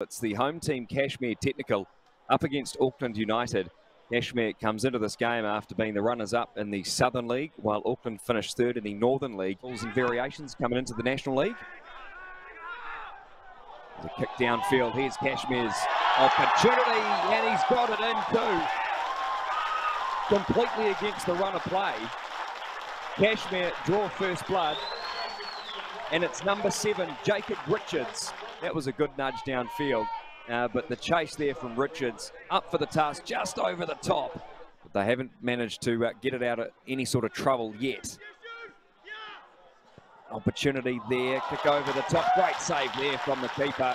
It's the home team Cashmere Technical up against Auckland United. Cashmere comes into this game after being the runners-up in the Southern League, while Auckland finished third in the Northern League. Balls and variations coming into the National League. The kick downfield. Here's Cashmere's opportunity, and he's got it in too. Completely against the run of play. Cashmere draw first blood, and it's number seven, Jacob Richards. That was a good nudge downfield. Uh, but the chase there from Richards up for the task just over the top. But they haven't managed to uh, get it out of any sort of trouble yet. Opportunity there, kick over the top. Great save there from the keeper.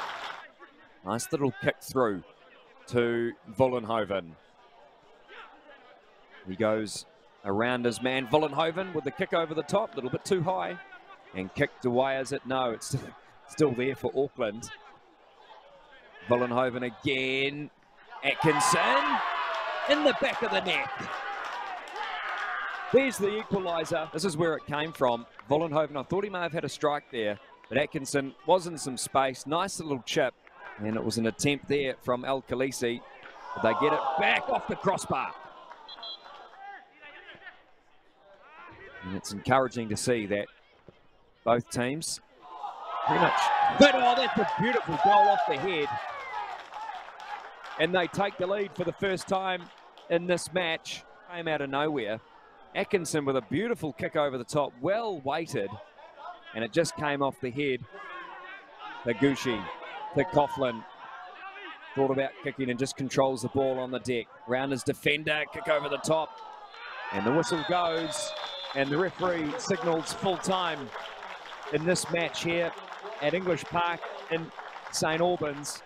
Nice little kick through to Vollenhoven. He goes around his man, Vollenhoven, with the kick over the top, a little bit too high, and kicked away as it? No, it's still there for Auckland. Vollenhoven again. Atkinson in the back of the net. There's the equaliser. This is where it came from. Vollenhoven, I thought he may have had a strike there, but Atkinson was in some space. Nice little chip. And it was an attempt there from El Khalisi. But they get it back off the crossbar. And it's encouraging to see that both teams pretty much. But oh, that's a beautiful goal off the head and they take the lead for the first time in this match. Came out of nowhere. Atkinson with a beautiful kick over the top, well weighted, and it just came off the head. Taguchi to Coughlin. Thought about kicking and just controls the ball on the deck. Round his defender, kick over the top. And the whistle goes, and the referee signals full time in this match here at English Park in St Albans.